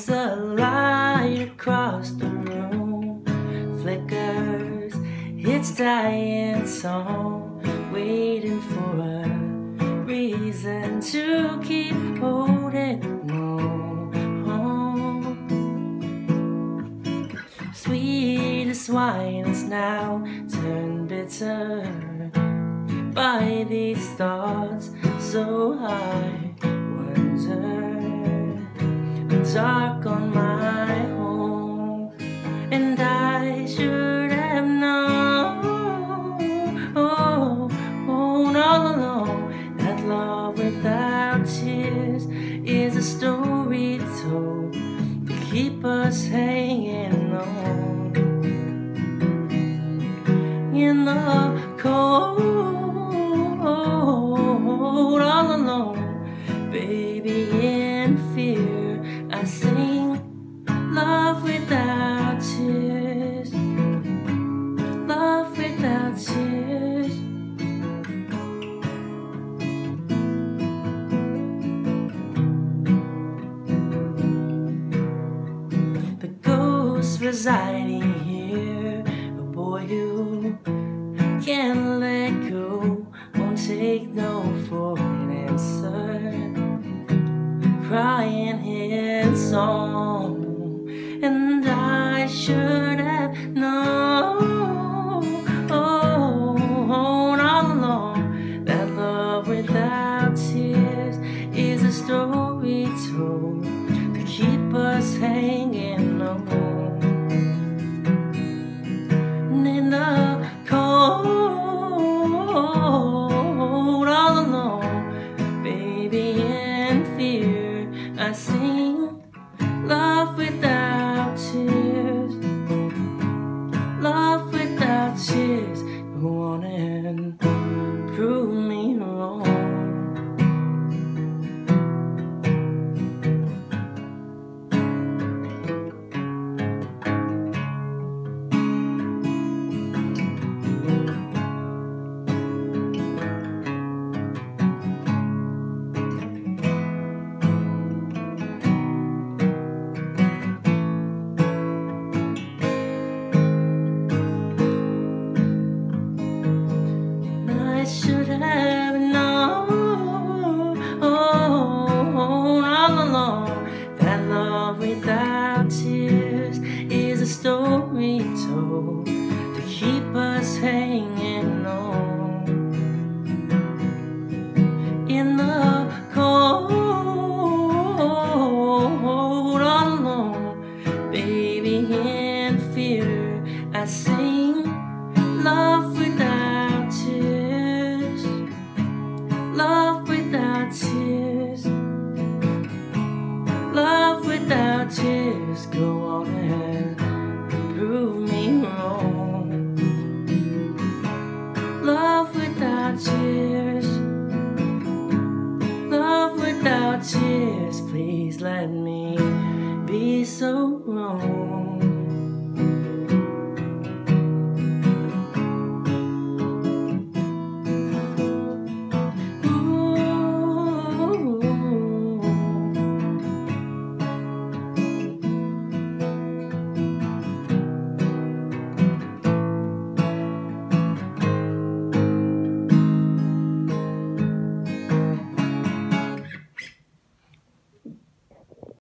As the light across the room. Flickers its dying song, waiting for a reason to keep holding on. Sweetest wine is now turned bitter by these thoughts so I story told to keep us hanging on. In the cold, residing here, a boy who can't let go, won't take no for an answer. Crying his song, and I should have known. Oh, all along that love without tears is a story told. To keep us hanging on. I sing love without tears, love without tears. On and tears is a story told to keep us hanging on in the cold, alone, baby, in fear. I sing love without tears, love without tears, love without tears. Go on and prove me wrong. Love without tears, love without tears. Please let me be so wrong.